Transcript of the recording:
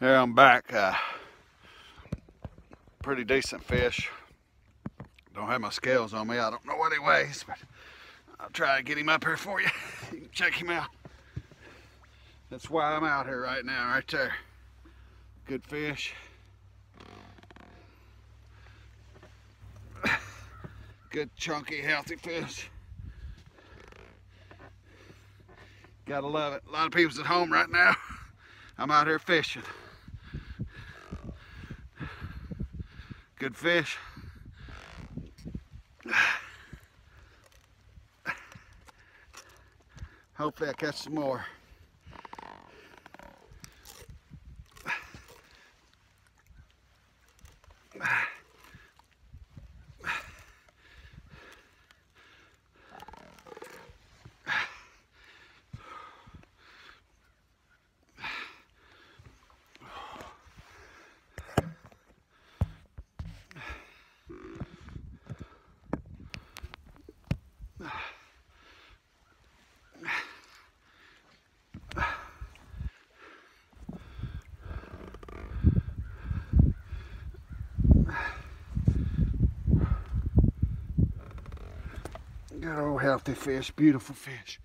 There I'm back. Uh, pretty decent fish. Don't have my scales on me. I don't know what he weighs, but I'll try to get him up here for you. you check him out. That's why I'm out here right now, right there. Good fish. Good chunky, healthy fish. Gotta love it. A lot of people's at home right now. I'm out here fishing. Good fish. Hopefully I catch some more. Good old healthy fish, beautiful fish.